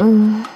음.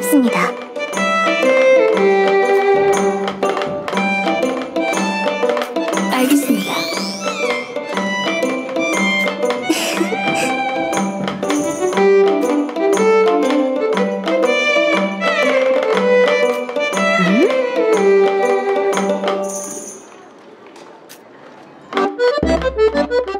고맙습니다. 알겠습니다. 음?